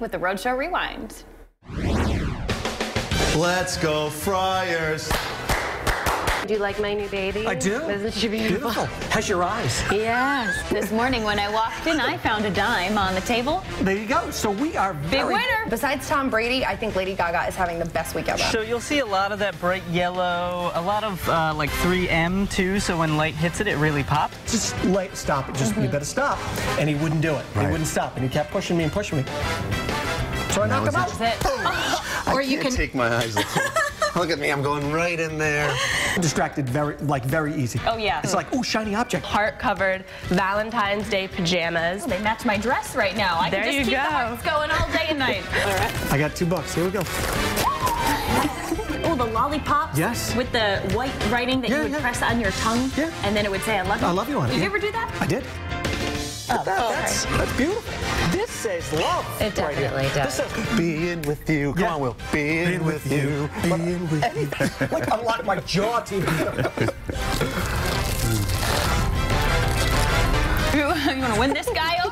with the Rhode Show Rewind. Let's go, Friars. Do you like my new baby? I do. Isn't she beautiful? Beautiful. Has your eyes. Yes. This morning when I walked in, I found a dime on the table. There you go. So we are Big very winner. Besides Tom Brady, I think Lady Gaga is having the best week ever. So you'll see a lot of that bright yellow, a lot of uh, like 3M too, so when light hits it, it really pops. Just light, stop it. Just you better stop. And he wouldn't do it. He wouldn't stop, and he kept pushing me and pushing me. So I knocked him out. That's it. I Or you can't can- take my eyes off. Look at me, I'm going right in there. Distracted very, like very easy. Oh, yeah. It's like, ooh, shiny object. Heart covered Valentine's Day pajamas. Oh, they match my dress right now. I There can just you keep go. the hearts going all day and night. all right. I got two bucks. Here we go. Oh, the lollipop. Yes. With the white writing that Yeah, you would yeah. press on your tongue. Yeah. And then it would say, I love you. I love you on it, Did you ever do that? I did. Oh, that- that's, that's beautiful. This says love. It right here. definitely does. This says Being with you. Come Yeah. on, Will. Being, with, you. Being with you. like unlock my jaw teeth. You, you want to win this guy over?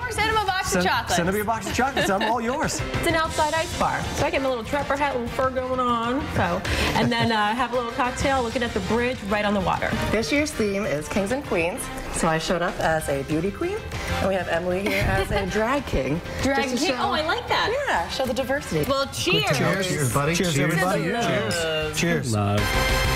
Send him a box Send, of chocolates. send me a box of chocolates. I'm all yours. It's an outside ice bar. So I get my little trapper hat, little fur going on. So, and then uh, have a little cocktail looking at the bridge right on the water. This year's theme is Kings and Queens. So I showed up as a beauty queen, and we have Emily here as a drag king. Drag king. show- Oh, I like that. Yeah, show the diversity. Well, cheers. Cheers, buddy. Cheers, everybody. Cheers. Cheers. Love.